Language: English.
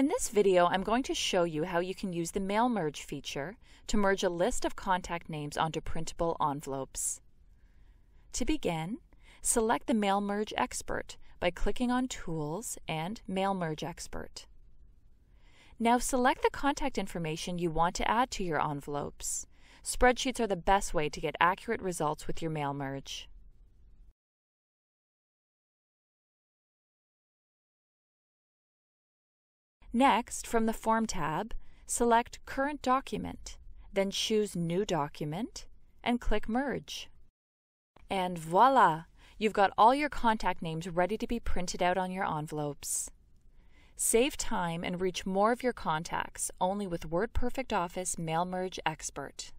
In this video, I'm going to show you how you can use the Mail Merge feature to merge a list of contact names onto printable envelopes. To begin, select the Mail Merge Expert by clicking on Tools and Mail Merge Expert. Now select the contact information you want to add to your envelopes. Spreadsheets are the best way to get accurate results with your mail merge. Next, from the Form tab, select Current Document, then choose New Document, and click Merge. And voila! You've got all your contact names ready to be printed out on your envelopes. Save time and reach more of your contacts only with WordPerfect Office Mail Merge Expert.